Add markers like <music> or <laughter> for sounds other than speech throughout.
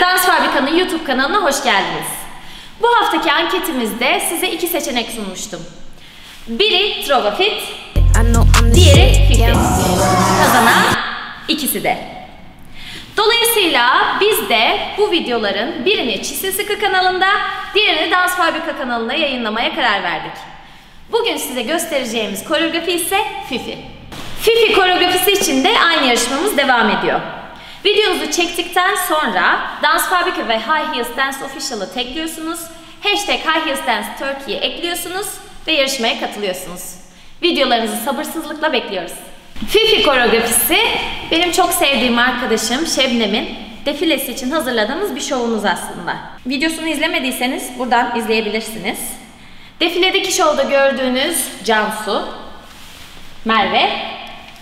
Dans Fabrika'nın YouTube kanalına hoş geldiniz. Bu haftaki anketimizde size iki seçenek sunmuştum. Biri Trova Fit, diğeri Fifi. Kazanan ikisi de. Dolayısıyla biz de bu videoların birini Çisil Sıkı kanalında, diğerini Dans Fabrika kanalında yayınlamaya karar verdik. Bugün size göstereceğimiz koreografi ise Fifi. Fifi koreografisi için de aynı yarışmamız devam ediyor. Videonuzu çektikten sonra Dans Fabrika ve High Heels Dance Official'ı tekliyorsunuz. Hashtag High Heels Dance Turkey'yi ekliyorsunuz ve yarışmaya katılıyorsunuz. Videolarınızı sabırsızlıkla bekliyoruz. Fifi koreografisi benim çok sevdiğim arkadaşım Şebnem'in defilesi için hazırladığımız bir şovumuz aslında. Videosunu izlemediyseniz buradan izleyebilirsiniz. Defiledeki şovda gördüğünüz Cansu, Merve,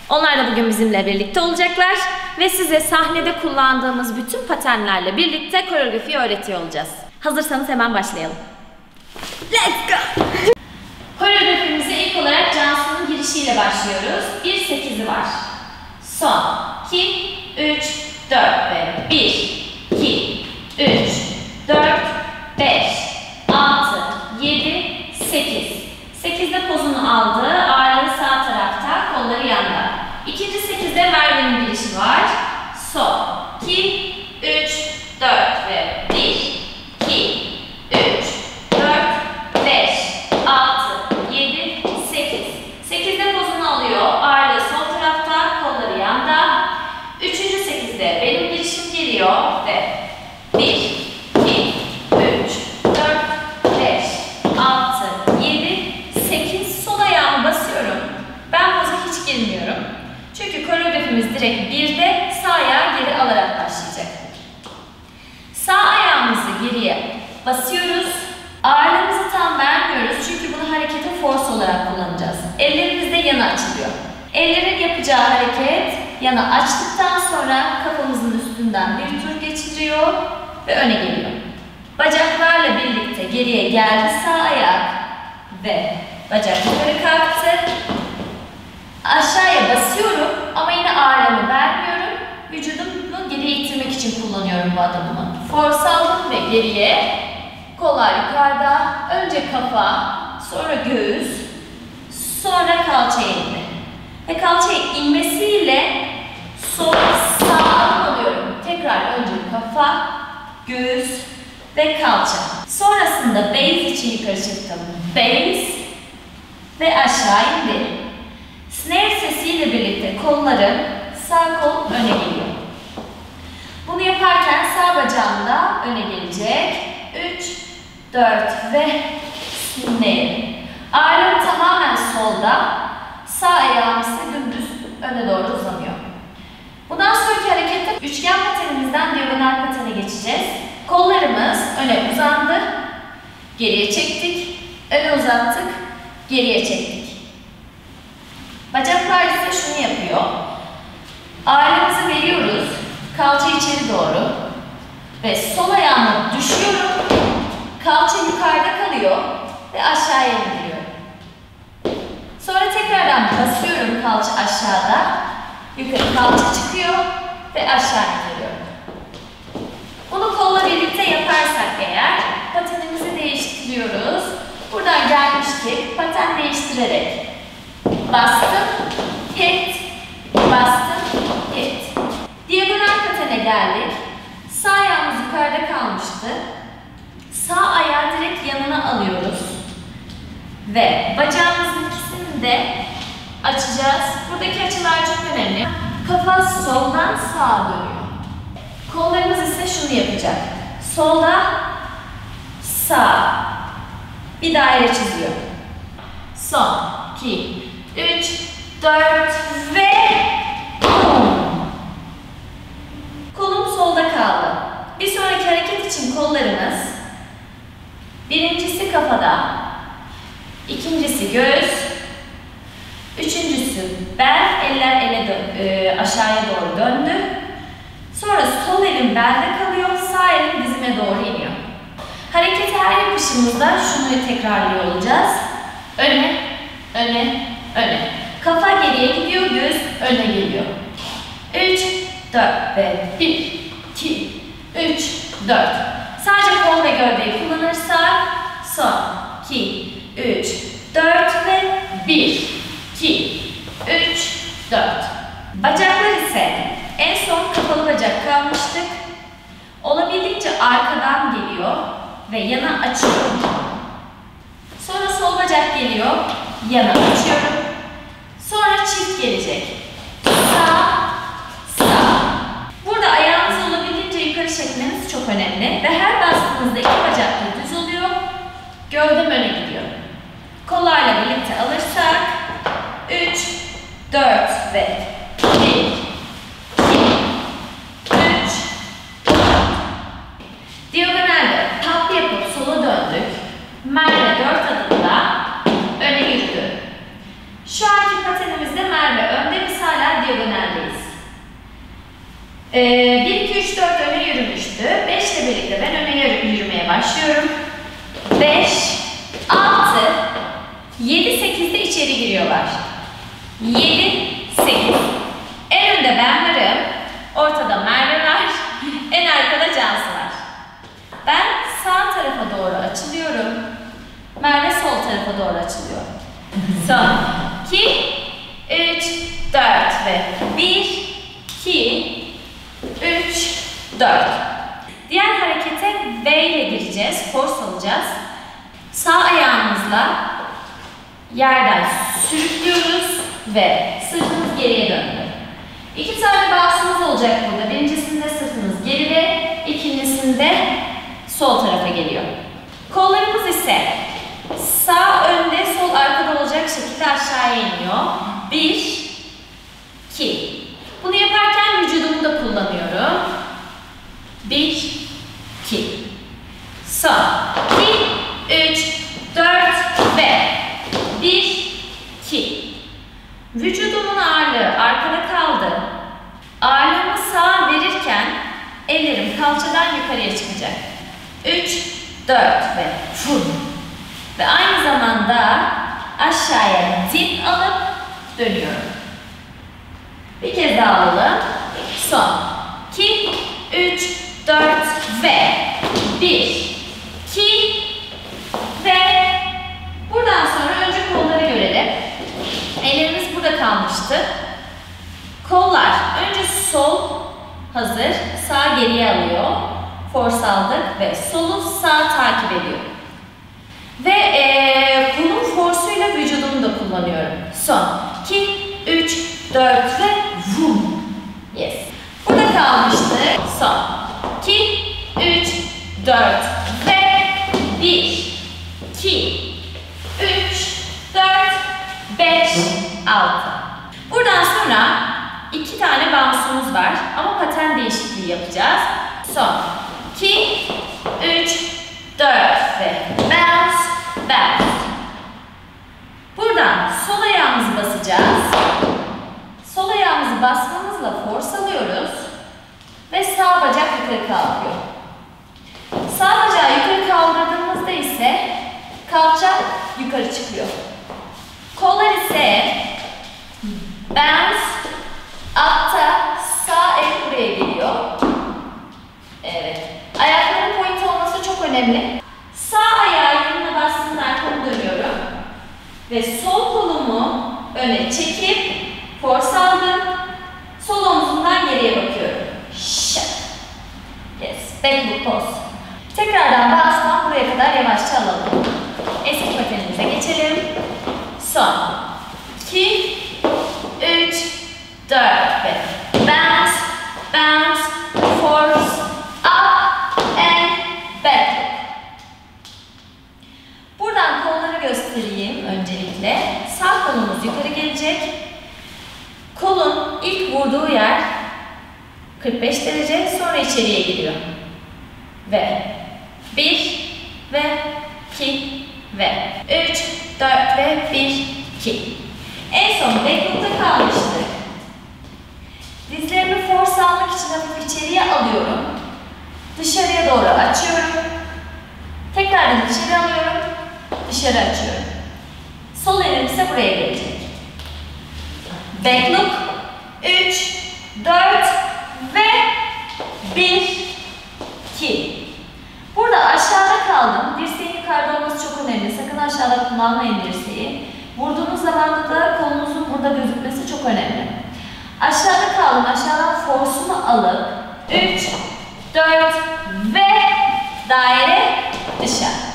onlar da bugün bizimle birlikte olacaklar ve size sahnede kullandığımız bütün patenlerle birlikte koreografiyi öğretiyor olacağız. Hazırsanız hemen başlayalım. Let's go! Koreografimize ilk olarak Cansu'nun girişiyle başlıyoruz. 1-8'i var. Son. 2, 3, 4 ve 1, 2, 3, 4, 5, 6, 7, 8. 8'de pozunu aldı. Ağırlığı sağ tarafta, kolları yanda. İkinci 8'de Merve'nin girişi var. Son. 2, 3, 4 ve 1, 2, 3, 4, 5, 6, 7, 8. 8'de pozunu alıyor. Ağırlığı sol tarafta, kolları yanda. 8'de benim girişim geliyor ve 1, 2, 3, 4, 5, 6, 7, 8 sol ayağımı basıyorum. Ben poza hiç girmiyorum. Çünkü koreografimiz direkt 1'de sağ ayağı geri alarak başlayacak. Sağ ayağımızı geriye basıyoruz. Ağırlığımızı tam vermiyoruz çünkü bunu hareketin force olarak kullanacağız. Ellerimiz de yana açılıyor. Ellerin yapacağı hareket yana açtıktan sonra kafamızın üstünden bir tur geçiriyor ve öne geliyor. Bacaklarla birlikte geriye geldi sağ ayak ve bacak yukarı kalktı. Aşağıya basıyorum ama yine ağırlığımı vermiyorum. Vücudumu geriye ittirmek için kullanıyorum bu adımımı. Force aldım ve geriye. Kollar yukarıda. Önce kafa, sonra göğüs, sonra kalçaya indi. Ve kalçaya inmesiyle sol sağ alıyorum. Tekrar önce kafa, göğüs ve kalça. Sonrasında base için yukarı çıktım. Base ve aşağı indi. Snare sesiyle birlikte kollarım sağ kol öne geliyor. Bunu yaparken sağ bacağım da öne gelecek. 3, 4 ve snare. Ağırlığım tamamen solda. Sağ ayağım ise dümdüz öne doğru uzanıyor. Bundan sonraki harekette üçgen patenimizden diagonal patene geçeceğiz. Kollarımız öne uzandı. Geriye çektik. Öne uzattık. Geriye çektik. Bacaklar ise şunu yapıyor. Ağırlığımızı veriyoruz. Kalça içeri doğru. Ve sol ayağıma düşüyorum. Kalça yukarıda kalıyor. Ve aşağıya indiriyorum. Basıyorum kalça aşağıda. Yukarı kalça çıkıyor. Ve aşağı indiriyorum. Bunu kolla birlikte yaparsak eğer patenimizi değiştiriyoruz. Buradan gelmiştik. Paten değiştirerek bastım, hit, bastım, hit. Diagonal patene geldik. Sağ ayağımız yukarıda kalmıştı. Sağ ayağı direkt yanına alıyoruz. Ve bacağımızın ikisini de açacağız. Buradaki açılar çok önemli. Kafa soldan sağa dönüyor. Kollarımız ise şunu yapacak. Solda, sağ. Bir daire çiziyor. Son, iki, 3, 4 ve 10. Kolum solda kaldı. Bir sonraki hareket için kollarımız birincisi kafada, ikincisi göğüs, üçüncüsü bel, eller ele dön, e, aşağıya doğru döndü. Sonra sol elim belde kalıyor, sağ elim dizime doğru iniyor. Hareketi her yapışımızda şunu tekrarlıyor olacağız. Öne, öne, öne. Kafa geriye gidiyor, göz öne geliyor. 3, 4 ve 1, 2, 3, 4. Sadece kol ve gövdeyi kullanırsak son 2, 3, 4 ve 1, 2, 3, 4. Bacaklar ise en son kapalı bacak kalmıştık. Olabildiğince arkadan geliyor ve yana açıyorum. Sonra sol bacak geliyor, yana açıyorum. Sonra çift gelecek. Sağ, sağ. Burada ayağınızı olabildiğince yukarı çekmeniz çok önemli. Ve her bastığınızda iki bacak da düz oluyor. Gövdem öne gidiyor. Kollarla birlikte alırsak 3, 4 ve 1, 2, 3, Diagonalde tatlı yapıp sola döndük. Merve 4 adımla öne yürüdü. Şu anki patenimizde Merve önde biz hala diagonaldeyiz. Ee, 1, 2, 3, 4 öne yürümüştü. 5 ile birlikte ben öne yürü- yürümeye başlıyorum. 5, 6, 7, 8'de içeri giriyorlar. 7, 8. En önde ben varım. Ortada Merve var. <laughs> En arkada Cansu var. Ben sağ tarafa doğru açılıyorum. Merve sol tarafa doğru açılıyor. <laughs> Son. 2, 3, 4 ve 1, 2, 3, 4. Diğer harekete V ile gireceğiz. Force alacağız. Sağ ayağımızla yerden sürüklüyoruz ve sırtımız geriye döndü. İki tane bağımsız olacak burada. Birincisinde sırtımız geride, ikincisinde sol tarafa geliyor. Kollarımız ise sağ önde, sol arkada olacak şekilde aşağıya iniyor. Bir, iki. Bunu yaparken vücudumu da kullanıyorum. Bir, iki. Son. İki, üç, dört ve bir, iki. Vücudumun ağırlığı arkada kaldı. Ağırlığımı sağa verirken ellerim kalçadan yukarıya çıkacak. 3, 4 ve fur. Ve zamanda aşağıya dip alıp dönüyorum. Bir kez daha alalım. Son. 2, 3, 4 ve 1, 2 ve buradan sonra önce kolları görelim. Ellerimiz burada kalmıştı. Kollar önce sol hazır, sağ geriye alıyor. Force aldık ve solu sağ takip ediyor. Ve eee kolun forsuyla vücudumu da kullanıyorum. Son 2, 3, 4 ve vum. Yes. Burada kalmıştı. Son 2, 3, 4 ve 1, 2, 3, 4, 5, 6. Buradan sonra iki tane bounce'umuz var ama paten değişikliği yapacağız. Son 2, 3, 4 ve bounce, bounce. Buradan sol ayağımızı basacağız. Sol ayağımızı basmamızla force alıyoruz ve sağ bacak yukarı kalkıyor. Sağ bacağı yukarı kaldırdığımızda ise kalça yukarı çıkıyor. Kollar ise bounce, altta ve 3, 4 ve 1, 2. En son backhook'ta kalmıştık. Dizlerimi force almak için hafif içeriye alıyorum. Dışarıya doğru açıyorum. Tekrar içeri alıyorum. Dışarı açıyorum. Sol elim ise buraya gelecek. Back loop. 3, 4 ve 1, 2. Burada aşağıda kaldım. Dirseğimi yukarıda çok önemli. Sakın aşağıda kullanmayın dirseği. Vurduğunuz zaman da kolunuzun burada gözükmesi çok önemli. Aşağıda kaldım. Aşağıdan forsunu alıp 3, 4 ve daire dışarı.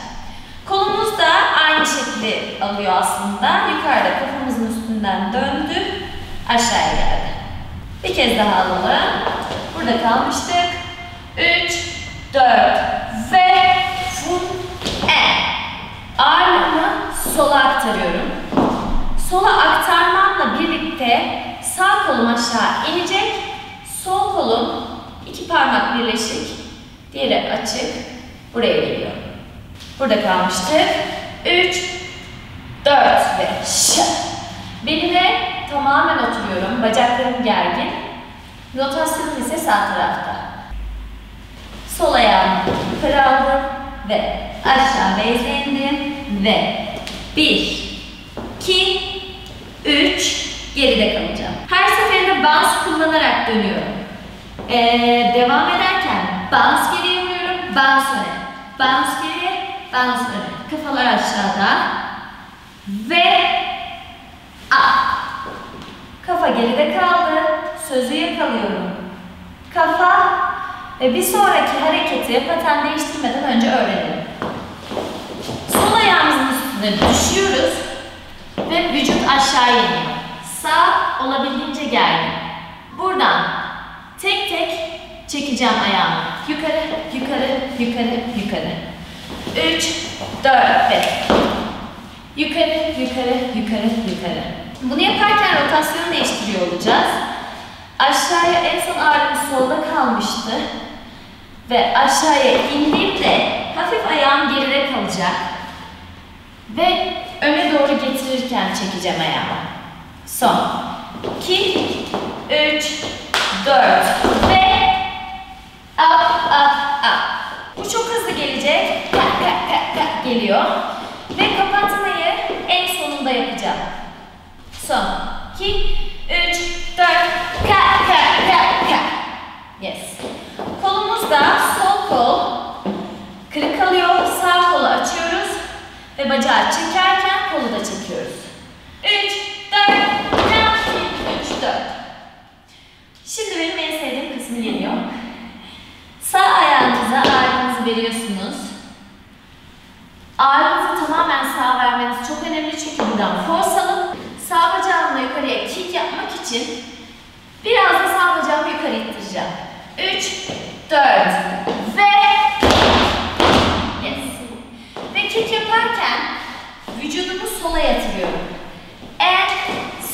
Kolumuz da aynı şekli alıyor aslında. Yukarıda kafamızın üstünden döndü, aşağıya geldi. Bir kez daha alalım. Burada kalmıştık. 3, 4 ve Ağırlığımı sola aktarıyorum. Sola aktarmamla birlikte sağ kolum aşağı inecek. Sol kolum iki parmak birleşik. Diğeri açık. Buraya geliyor. Burada kalmıştık. 3, 4 ve ş. Beline tamamen oturuyorum. Bacaklarım gergin. Rotasyonum ise sağ tarafta. Sol ayağımı yukarı ve aşağı base'e indim ve 1, 2, 3 geride kalacağım. Her seferinde bounce kullanarak dönüyorum. Ee, devam ederken bounce geriye vuruyorum, bounce öne. Bounce geriye, bounce öne. Kafalar aşağıda ve up. Kafa geride kaldı. Sözü yakalıyorum. Kafa ve bir sonraki hareketi paten değiştirmeden önce öğrenelim. Sol ayağımızın üstüne düşüyoruz ve vücut aşağı iniyor. Sağ olabildiğince gergin. Buradan tek tek çekeceğim ayağımı. Yukarı, yukarı, yukarı, yukarı. 3, 4 ve yukarı, yukarı, yukarı, yukarı. Bunu yaparken rotasyonu değiştiriyor olacağız. Aşağıya en son ağrım solda kalmıştı. Ve aşağıya indiğimde hafif ayağım geride kalacak. Ve öne doğru getirirken çekeceğim ayağımı. Son. 2, 3, 4 ve up, up, up. Bu çok hızlı gelecek. Kak, kak, kak, kak geliyor. Ve kapatmayı en sonunda yapacağım. Son. 2, 3, 4, kak, kak, kak, kak. Yes. Kolumuz da sol kol kırık kalıyor. Sağ kolu açıyoruz. Bacağı çekerken kolu da çekiyoruz. 3, 4, 3, 4. Şimdi benim en sevdiğim kısmı geliyor. Sağ ayağınıza ağırlığınızı veriyorsunuz. Ağırlığınızı tamamen sağa vermeniz çok önemli çünkü buradan force alıp sağ bacağımla yukarıya kick yapmak için biraz da sağ bacağımı yukarı ittireceğim. 3, 4 ve yes. Ve kick yaparken vücudumu sola yatırıyorum. En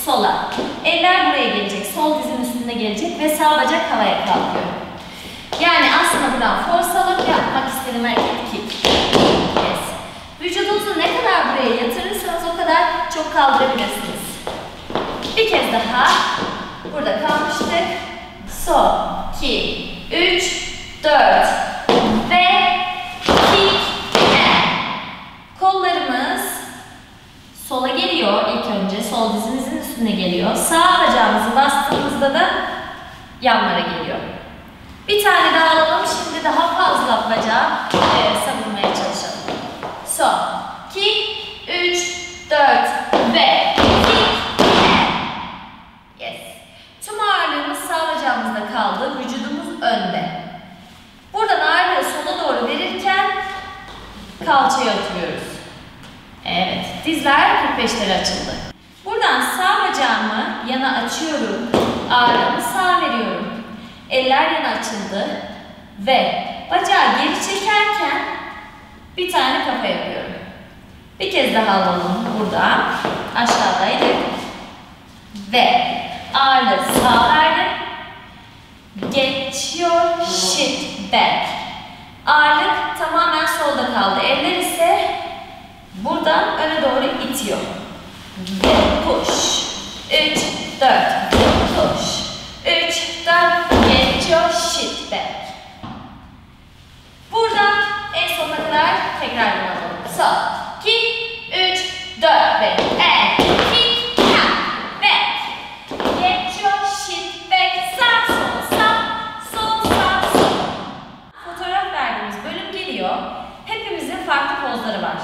sola. Eller buraya gelecek. Sol dizin üstüne gelecek ve sağ bacak havaya kalkıyor. Yani aslında buradan force alıp yapmak istediğim hareket kick. Yes. Vücudunuzu ne kadar buraya yatırırsanız o kadar çok kaldırabilirsiniz. Bir kez daha. Burada kalmıştık. Son. 2, 3, 4 ve kick and. Kollarımız sola geliyor ilk önce. Sol dizinizin üstüne geliyor. Sağ bacağımızı bastığımızda da yanlara geliyor. Bir tane daha alalım. Şimdi daha fazla bacağı e, savunmaya çalışalım. Son. 2, 3, 4 ve. Yes. Tüm ağırlığımız sağ bacağımızda kaldı. Vücudumuz önde. 45'ler açıldı. Buradan sağ bacağımı yana açıyorum. Ağırlığımı sağ veriyorum. Eller yana açıldı. Ve bacağı geri çekerken bir tane kafa yapıyorum. Bir kez daha alalım. Burada aşağıdaydık. Ve ağırlığı sağ verdim. Get your shit back. Ağırlık tamamen solda kaldı. Eller ise buradan öne doğru itiyor. Ve push. 3, 4, push. 3, 4, get your shit back. Buradan en sonuna kadar tekrar alalım. Son. 2, 3, 4 ve and kick, tap, back. Get your shit back. Sağ, sol, sağ, sol, sağ, sol. Fotoğraf verdiğimiz bölüm geliyor. Hepimizin farklı pozları var.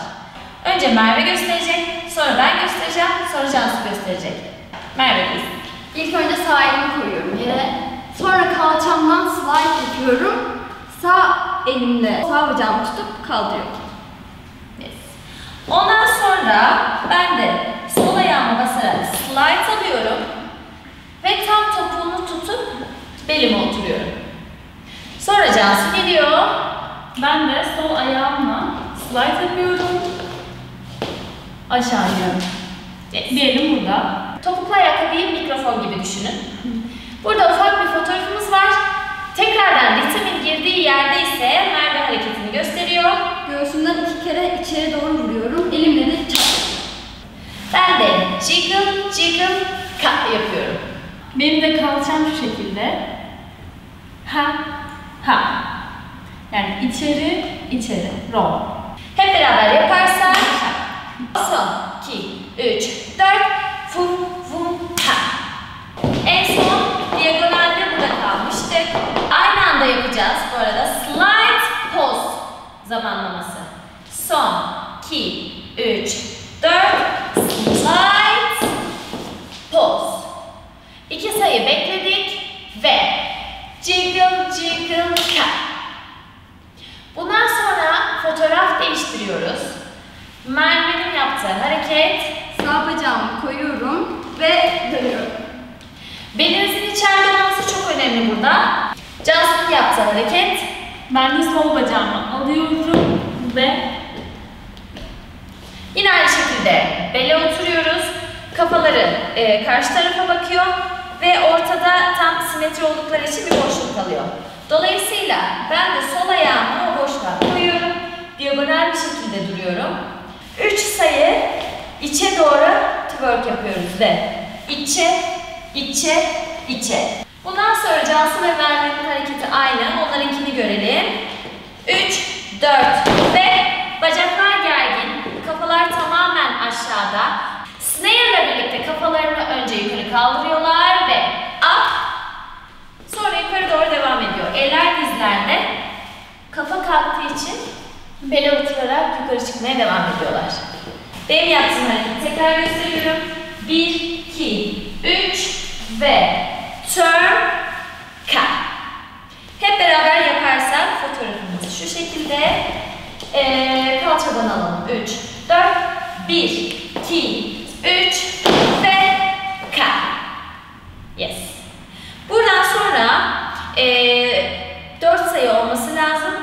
Önce Merve gösterecek, sonra ben göstereceğim, sonra Cansu gösterecek. Merve biz. İlk önce sağ elimi koyuyorum yere. Sonra kalçamdan slide yapıyorum. Sağ elimle sağ bacağımı tutup kaldırıyorum. Yes. Ondan sonra ben de sol ayağıma basarak slide alıyorum ve tam topuğunu tutup belime oturuyorum. Sonra Cansu geliyor. Ben de sol ayağımla slide yapıyorum. Aşağıya. Yes. Bir elim burada. Topuklu ayakkabıyı mikrofon gibi düşünün. Burada ufak bir fotoğrafımız var. Tekrardan ritmin girdiği yerde ise Merve hareketini gösteriyor. Göğsümden iki kere içeri doğru vuruyorum. Elimle de çat. Ben de jiggle jiggle cut yapıyorum. Benim de kalçam şu şekilde. Ha, ha. Yani içeri, içeri. Roll. Hep beraber yaparsak son 2 3 4 vum vum ha. En son diagonalde burada kalmıştık. Aynı anda yapacağız bu arada. Slide pose zamanlaması. Son 2 3 4 slide pose. İki sayı bekledik ve jiggle jiggle cut. Bundan sonra fotoğraf değiştiriyoruz. Merve'nin yaptığı hareket, Sağ bacağımı koyuyorum ve dönüyorum. belinizin içeride olması çok önemli burada. Cansu'nun yaptığı hareket, Ben de sol bacağımı alıyorum ve yine aynı şekilde bele oturuyoruz. Kafaları e, karşı tarafa bakıyor ve ortada tam simetri oldukları için bir boşluk kalıyor. Dolayısıyla ben de sol ayağımı o boşluğa koyuyorum. Diagonal bir şekilde duruyorum. 3 sayı içe doğru twerk yapıyoruz ve içe, içe, içe. Bundan sonra Cansu ve Merve'nin hareketi aynı. Onlarınkini görelim. 3, 4 ve bacaklar gergin. Kafalar tamamen aşağıda. Snare ile birlikte kafalarını önce yukarı kaldırıyorlar ve up. Sonra yukarı doğru devam ediyor. Eller dizlerde. Kafa kalktığı için bele oturarak yukarı çıkmaya devam ediyorlar. Benim yaptığım hareketi tekrar gösteriyorum. 1, 2, 3 ve turn, cut. Hep beraber yaparsak fotoğrafımız şu şekilde. Ee, kalçadan alalım. 3, 4, 1, 2, 3 ve cut. Yes. Buradan sonra ee, 4 sayı olması lazım.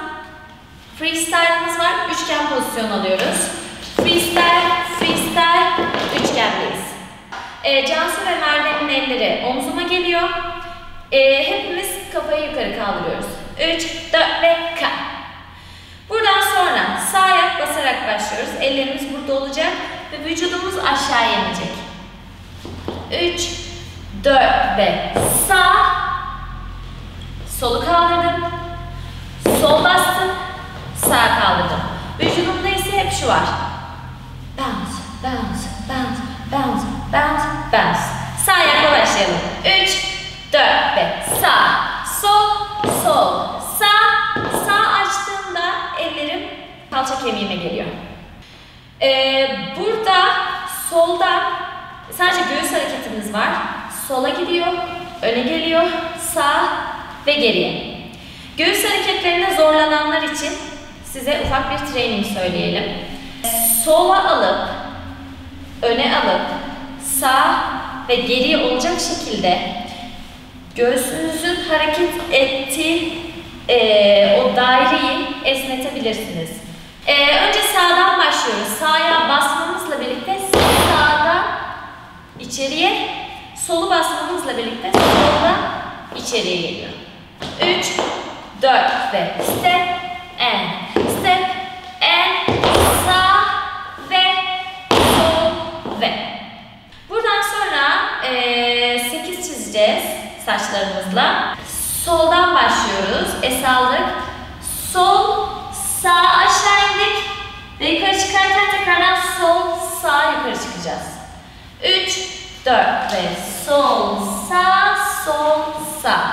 Freestyle'ımız var. Üçgen pozisyon alıyoruz. Ee, Cansu ve Merve'nin elleri omzuma geliyor. Ee, hepimiz kafayı yukarı kaldırıyoruz. 3, 4 ve ka. Buradan sonra sağ ayak basarak başlıyoruz. Ellerimiz burada olacak ve vücudumuz aşağı inecek. 3, 4 ve sağ. Solu kaldırdım. Sol bastım. Sağ kaldırdım. Vücudumda ise hep şu var. Bounce, bounce, bounce, bounce, bounce. Sağ ayakla başlayalım. 3, 4 ve sağ, sol, sol, sağ. Sağ açtığımda ellerim kalça kemiğime geliyor. Ee, burada solda sadece göğüs hareketimiz var. Sola gidiyor, öne geliyor, sağ ve geriye. Göğüs hareketlerinde zorlananlar için size ufak bir training söyleyelim. Sola alıp, öne alıp, sağ ve geriye olacak şekilde göğsünüzün hareket ettiği eee, o daireyi esnetebilirsiniz. Eee, önce sağdan başlıyoruz. Sağa basmamızla birlikte sağdan içeriye, solu basmamızla birlikte soldan içeriye geliyor. 3, 4 ve step and step and sağ ve sol ve. Buradan sonra eee 8 çizeceğiz saçlarımızla. Soldan başlıyoruz. Es aldık. Sol, sağ aşağı indik. Ve yukarı çıkarken tekrardan sol, sağ yukarı çıkacağız. 3, 4 ve sol, sağ, sol, sağ.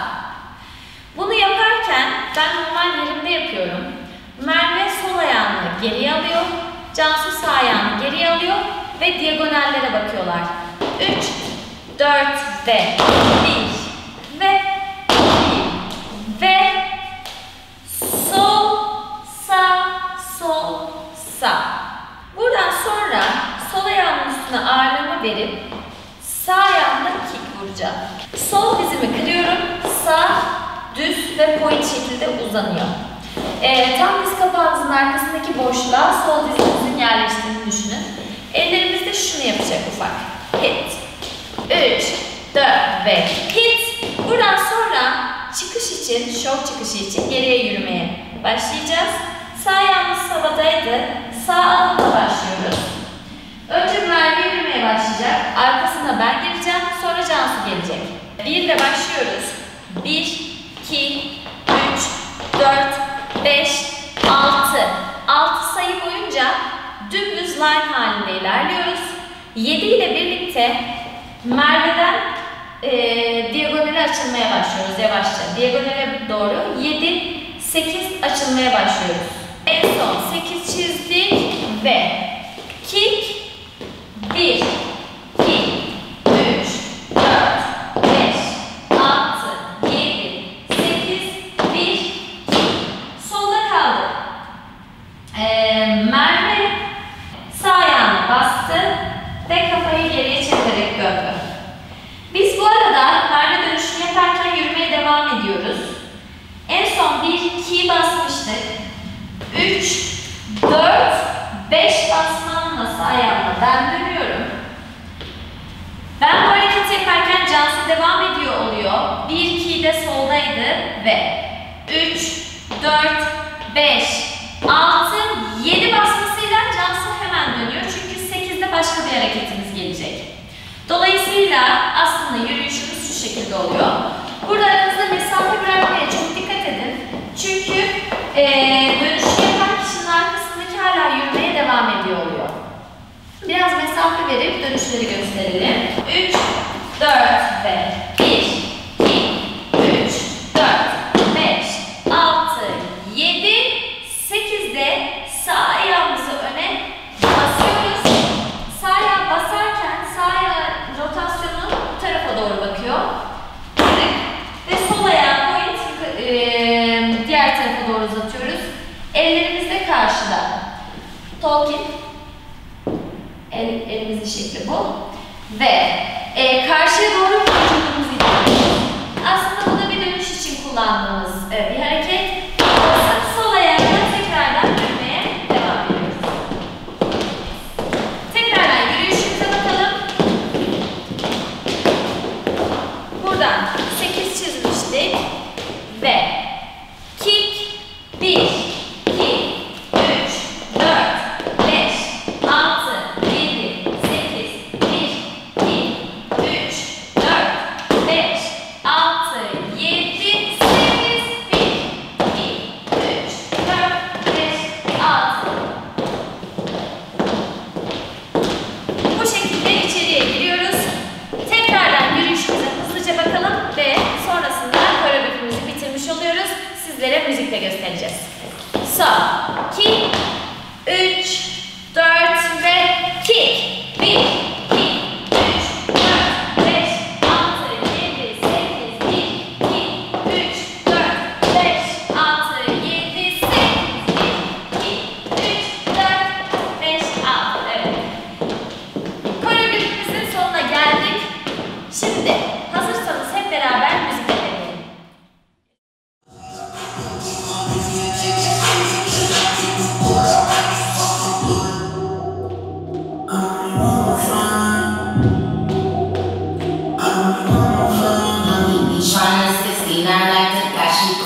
Bunu yaparken ben normal yerimde yapıyorum. Merve sol ayağını geriye alıyor. Cansu sağ ayağını geriye alıyor ve diagonallere bakıyorlar. 3, 4 ve 1 sağ. Buradan sonra sol ayağımın üstüne ağırlığımı verip sağ ayağımla kick vuracağım. Sol dizimi kırıyorum. Sağ düz ve point şekilde uzanıyor. Ee, tam diz kapağınızın arkasındaki boşluğa sol dizinizin yerleştiğini düşünün. Ellerimizde şunu yapacak ufak. Hit. 3, 4 ve hit. Buradan sonra çıkış için, şov çıkışı için geriye yürümeye başlayacağız. Sağ ayağımız havadaydı. Sağ adımla başlıyoruz. Önce Merve yürümeye başlayacak. Arkasına ben geleceğim. Sonra Cansu gelecek. 1 ile başlıyoruz. 1, 2, 3, 4, 5, 6. 6 sayı boyunca dümdüz line halinde ilerliyoruz. 7 ile birlikte Merve'den e, diagonale açılmaya başlıyoruz yavaşça. Diagonale doğru 7, 8 açılmaya başlıyoruz. En son 8 çizdik ve kick 1, 2, 3, 4, 5, 6, 7, 8, 1, 2. Solda kaldı. Ee, Merve sağ ayağını bastı ve kafayı geriye çekerek döndü. Biz bu arada Merve dönüşünü yaparken yürümeye devam ediyoruz. En son 1, 2'yi basmıştık. 3, 4, 5 basmamla sağ ayağımla ben dönüyorum. Ben bu hareketi yaparken Cansu devam ediyor oluyor. 1, 2'yi de soldaydı ve 3, 4, 5, 6, 7 basmasıyla Cansu hemen dönüyor. Çünkü 8'de başka bir hareketimiz gelecek. Dolayısıyla aslında yürüyüşümüz şu şekilde oluyor. Burada aranızda mesafe bırakmaya çok dikkat edin. Çünkü eee dönüşü yapan kişinin arkasındaki hala yürümeye devam ediyor oluyor. Biraz mesafe verip dönüşleri gösterelim. 3, 4 ve 1, 2, 3, 4, 5, 6, 7, 8'de sağ ayağımızı öne basıyoruz. Sağ ayağı basarken sağ ayağı rotasyonu bu tarafa doğru bakıyor. Ve sol ayağı point eee, diğer tarafa doğru uzatıyoruz. Ellerimiz de karşıda. Tolkien elimizin şekli bu. Ve e, karşıya doğru vücudumuzu. Aslında bu da bir dönüş için kullandığımız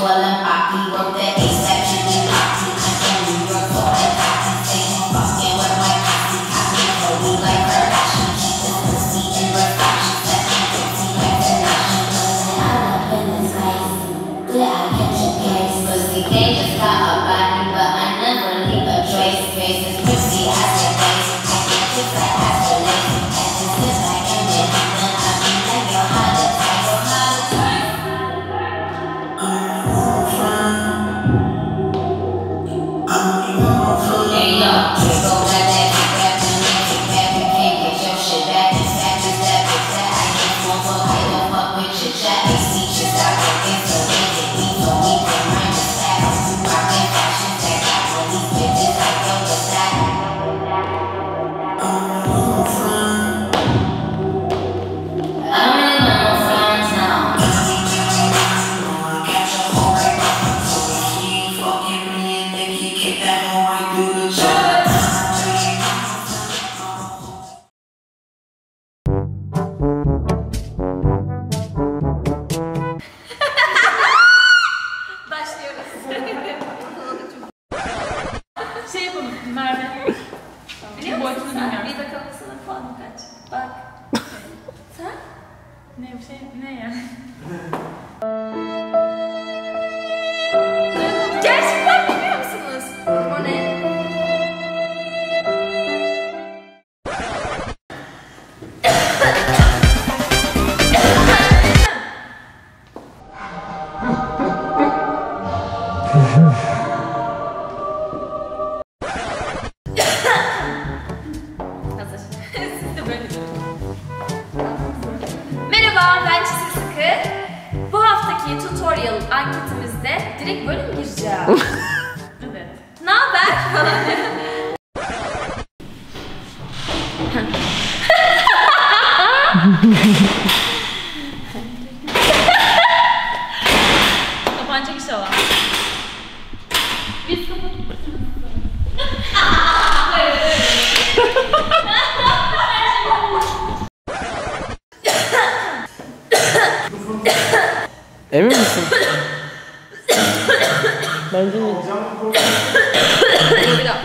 igual a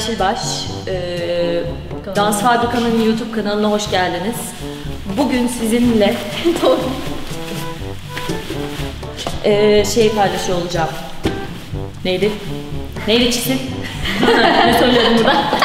Yeşilbaş. Ee, Dans Fabrika'nın YouTube kanalına hoş geldiniz. Bugün sizinle <laughs> ee, şey paylaşıyor olacağım. Neydi? Neydi çizim? <laughs> ne söylüyordum burada?